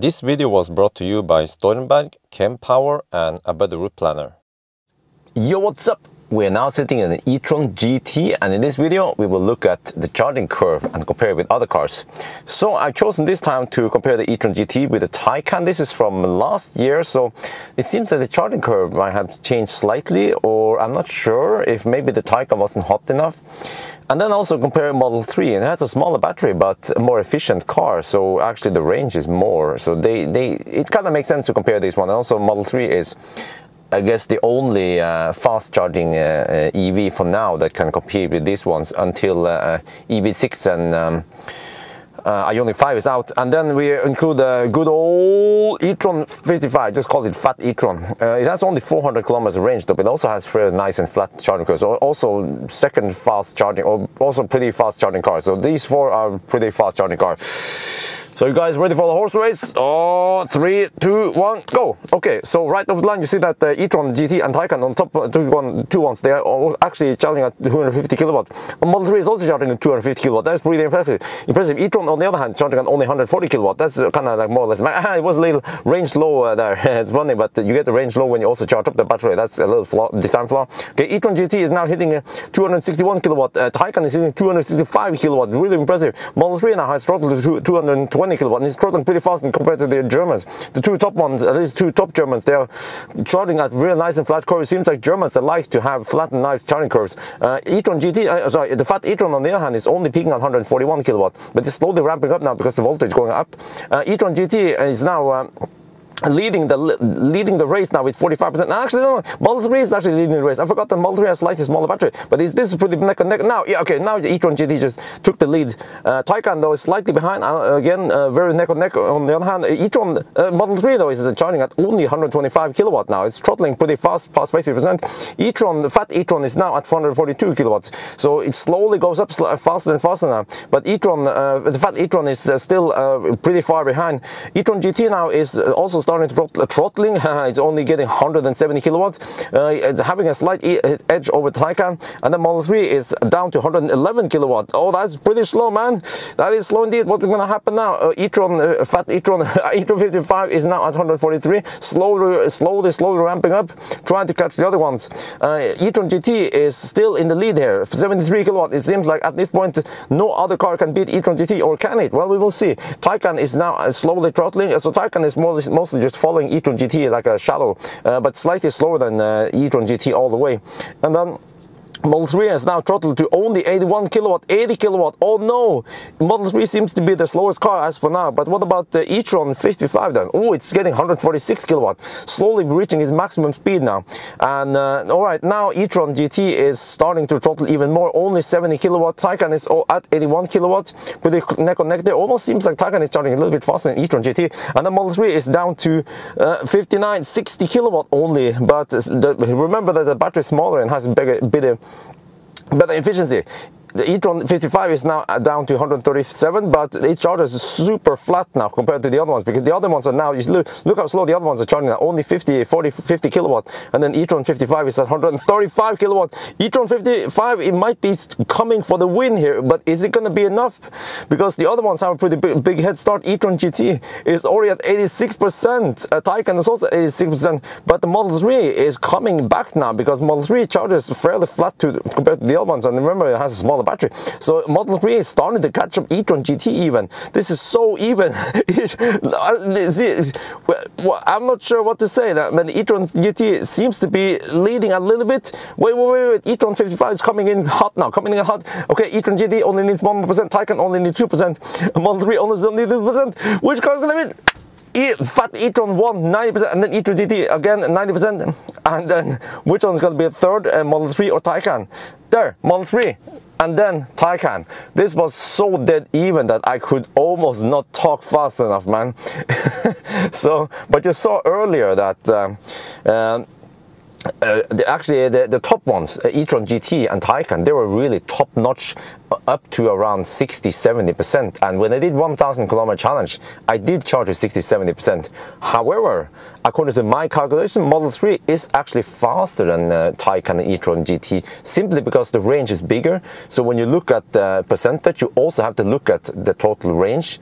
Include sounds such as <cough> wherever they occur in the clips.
This video was brought to you by Stormberg, Kempower and a better route planner. Yo, what's up? We're now sitting in an e-tron GT and in this video we will look at the charging curve and compare it with other cars. So I've chosen this time to compare the e-tron GT with the Taycan. This is from last year so it seems that the charging curve might have changed slightly or I'm not sure if maybe the Taycan wasn't hot enough. And then also compare Model 3 and it has a smaller battery but a more efficient car so actually the range is more so they, they it kind of makes sense to compare this one. And also Model 3 is I guess the only uh, fast charging uh, uh EV for now that can compete with these ones until uh, uh EV6 and um, uh, Ioniq 5 is out. And then we include a good old e-tron 55, just call it Fat e-tron. it has only 400 kilometers range though, but it also has very nice and flat charging curves. Also second fast charging, or also pretty fast charging cars. So these four are pretty fast charging cars. So you guys ready for the horse race? Oh, three, two, one, go. Okay, so right off the line, you see that uh, e-tron GT and Taycan on top uh, two, one, two ones, they are actually charging at 250 kilowatt. Model 3 is also charging at 250 kilowatt. That's pretty impressive. Impressive. e-tron, on the other hand, is charging at only 140 kilowatt. That's kind of like more or less. <laughs> it was a little range low uh, there. <laughs> it's running, but you get the range low when you also charge up the battery. That's a little flaw, design flaw. Okay, e-tron GT is now hitting uh, 261 kilowatt. Taycan is hitting 265 kilowatt. Really impressive. Model 3 now has throttled to 220 20 kilowatt and it's throttling pretty fast compared to the Germans. The two top ones, at least two top Germans, they are charting at real nice and flat curves. It seems like Germans like to have flat and nice charting curves. Uh, e-tron GT, uh, sorry, the fat e-tron on the other hand is only peaking at 141 kilowatt, but it's slowly ramping up now because the voltage going up. Uh, e-tron GT is now uh, leading the leading the race now with 45%. Actually, no, no, Model 3 is actually leading the race. I forgot that Model 3 has slightly smaller battery, but this, this is pretty neck and neck. Now, yeah, okay, now the e-tron GT just took the lead. Uh, Taycan, though, is slightly behind. Uh, again, uh, very neck and neck. On the other hand, e-tron uh, Model 3, though, is charging at only 125 kilowatt now. It's throttling pretty fast, past 50%. e-tron, fat e-tron is now at 442 kilowatts. So it slowly goes up faster and faster now. But e-tron, uh, the fat e-tron is uh, still pretty far behind. e-tron GT now is also starting throttling. <laughs> it's only getting 170 kilowatts. Uh, it's having a slight e edge over Taycan. And the Model 3 is down to 111 kilowatt. Oh, that's pretty slow, man. That is slow indeed. What's going to happen now? Uh, e-tron, uh, fat e-tron, <laughs> e-tron 55 is now at 143. Slowly, slowly, slowly ramping up, trying to catch the other ones. Uh, e-tron GT is still in the lead here, 73 kilowatt. It seems like at this point, no other car can beat e-tron GT, or can it? Well, we will see. Taycan is now uh, slowly throttling. So Taycan is mostly just following e-tron GT like a shadow, uh, but slightly slower than uh, e-tron GT all the way. And then Model 3 has now throttled to only 81 kilowatt, 80 kilowatt. Oh no! Model 3 seems to be the slowest car as for now. But what about the e-tron 55 then? Oh, it's getting 146 kilowatt, slowly reaching its maximum speed now. And uh, all right, now e-tron GT is starting to throttle even more, only 70 kilowatt. Taycan is at 81 kilowatt, pretty neck on neck there. Almost seems like Taycan is charging a little bit faster than e-tron GT. And the Model 3 is down to uh, 59, 60 kilowatt only. But the, remember that the battery is smaller and has a bigger, bigger the efficiency the e-tron 55 is now down to 137 but its charger is super flat now compared to the other ones because the other ones are now look, look how slow the other ones are charging now. Only 50 40 50 kilowatt and then e-tron 55 is at 135 kilowatt. E-tron 55 it might be coming for the win here but is it going to be enough? Because the other ones have a pretty big, big head start. E-tron GT is already at 86 percent uh, Taycan is also 86 percent but the Model 3 is coming back now because Model 3 charges fairly flat to compared to the other ones and remember it has a small smaller battery. So Model 3 is starting to catch up e-tron GT even. This is so even. <laughs> I'm not sure what to say. That but e-tron GT seems to be leading a little bit. Wait, wait, wait, wait. e-tron 55 is coming in hot now. Coming in hot. Okay, e-tron GT only needs 1%. Taycan only needs 2%. Model 3 only needs 2%. Which car is going to win? E fat e-tron 1 90% and then e-tron GT again 90% and then which one's going to be a third uh, Model 3 or Taycan there Model 3 and then Taycan. This was so dead even that I could almost not talk fast enough, man. <laughs> so, but you saw earlier that uh, uh, uh, the, actually the, the top ones, uh, e-tron GT and Taycan, they were really top notch uh, up to around 60-70% and when I did 1000 kilometer challenge I did charge 60-70% however according to my calculation Model 3 is actually faster than uh, Taycan and e-tron GT simply because the range is bigger. So when you look at the percentage you also have to look at the total range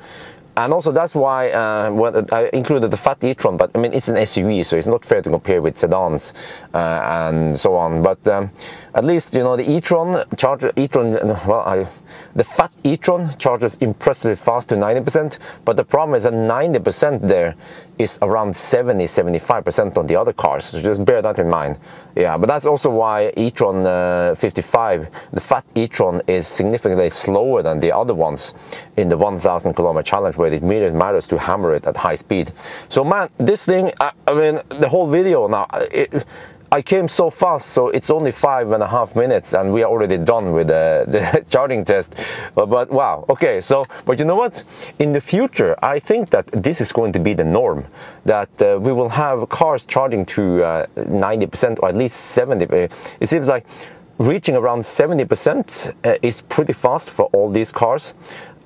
and also that's why uh, well, I included the fat e-tron, but I mean it's an SUV, so it's not fair to compare with sedans uh, and so on. But um, at least you know the e-tron charger e-tron. <laughs> Well, I, the fat e-tron charges impressively fast to 90%, but the problem is that 90% there is around 70-75% on the other cars. So just bear that in mind. Yeah, but that's also why e-tron uh, 55, the fat e-tron is significantly slower than the other ones in the 1000 kilometer challenge it really matters to hammer it at high speed. So man, this thing, I, I mean, the whole video now, it, I came so fast, so it's only five and a half minutes and we are already done with the, <laughs> the charging test. But, but, wow, okay, so, but you know what? In the future, I think that this is going to be the norm, that uh, we will have cars charging to 90% uh, or at least 70. It seems like reaching around 70% uh, is pretty fast for all these cars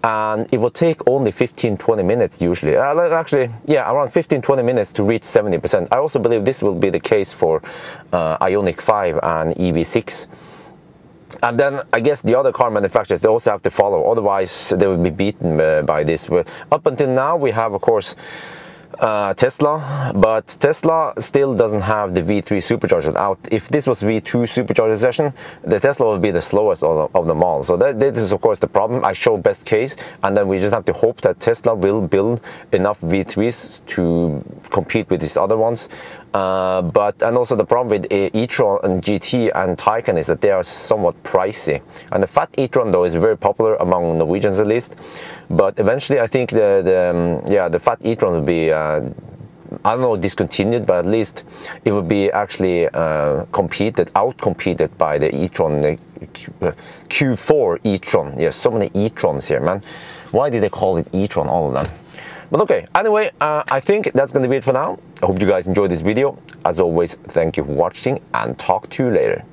and it will take only 15-20 minutes usually. Uh, actually, yeah, around 15-20 minutes to reach 70%. I also believe this will be the case for uh, Ioniq 5 and EV6. And then I guess the other car manufacturers, they also have to follow, otherwise they will be beaten uh, by this. But Up until now, we have, of course, uh, Tesla, but Tesla still doesn't have the V3 supercharger out. If this was V2 supercharger session, the Tesla would be the slowest of, of them all. So that, this is of course the problem. I show best case, and then we just have to hope that Tesla will build enough V3s to compete with these other ones. Uh, but and also the problem with e-tron and GT and Taycan is that they are somewhat pricey. And the fat e-tron though is very popular among Norwegians at least. But eventually, I think the, the um, yeah the fat e-tron will be. Uh, I don't know discontinued, but at least it would be actually uh, competed, out-competed by the e-tron uh, Q4 e-tron. Yes, so many e-trons here, man. Why did they call it e-tron, all of them? But okay, anyway, uh, I think that's going to be it for now. I hope you guys enjoyed this video. As always, thank you for watching and talk to you later.